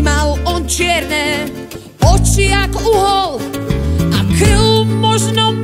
vlasy mal on čierne, oči jak uhol a krv možno